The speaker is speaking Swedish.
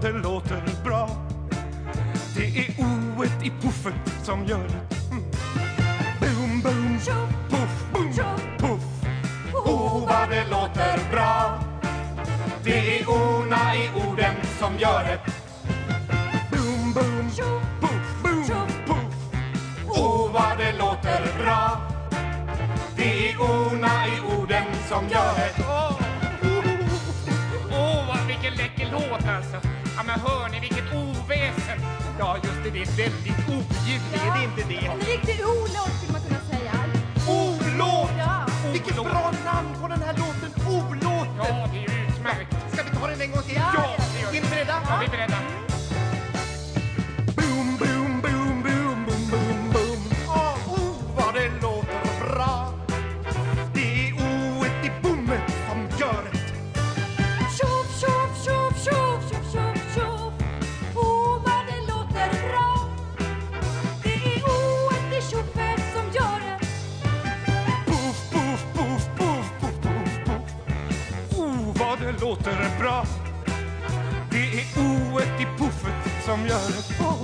det låter bra. Det är oet i puffet som gör det. Mm. Boom, boom, puff, boom, puff. Oh, vad det låter bra. Det är ona i orden som gör det. Boom, boom, puff, boom, puff. Oh, vad det låter bra. Det är ona i orden som gör det. Åh, oh, oh, vilken läcker låt alltså. Ja, hör ni vilket oväsen? Ja, just det, det är ett väldigt oljud, är det inte det? En riktig olåt skulle man kunna säga. Olåt! Ja. Vilket bra namn på den här låten, Olåten! Ja, det är utmärkt. Ska vi ta den en gång till? Ja, ja. Är ni beredda? Ja, vi är beredda. Det låter bra. Det är oet i puffet som gör det. Oh.